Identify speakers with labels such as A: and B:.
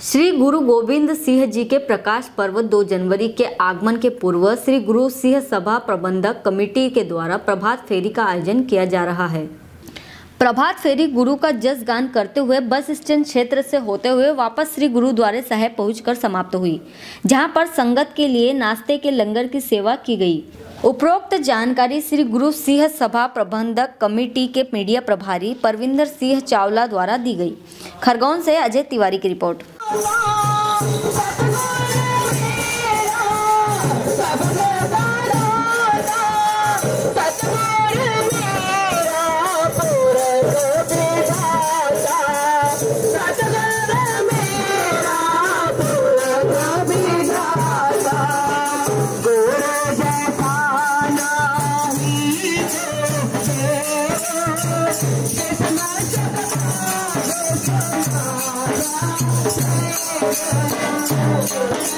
A: श्री गुरु गोविंद सिंह जी के प्रकाश पर्व 2 जनवरी के आगमन के पूर्व श्री गुरु सिंह सभा प्रबंधक कमेटी के द्वारा प्रभात फेरी का आयोजन किया जा रहा है। प्रभात फेरी गुरु का जस गान करते हुए बस स्टैंड क्षेत्र से होते हुए वापस श्री गुरुद्वारे साहेब पहुंचकर समाप्त हुई, जहाँ पर संगत के लिए नाश्ते के लंगर की सेवा की गई। उपरोक्त जानकारी श्री गुरु सिंह सभा प्रबंधक कमेटी के मीडिया प्रभारी परविंदर सिंह चावला द्वारा दी गई। खरगोन से अजय तिवारी की रिपोर्ट।
B: Thank you.